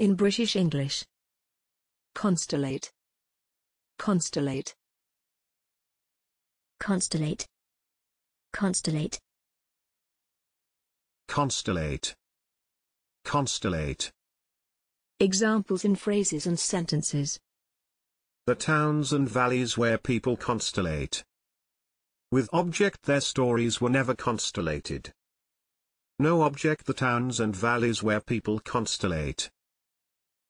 In British English. Constellate. Constellate. Constellate. Constellate. Constellate. Constellate. Examples in phrases and sentences. The towns and valleys where people constellate. With object their stories were never constellated. No object the towns and valleys where people constellate.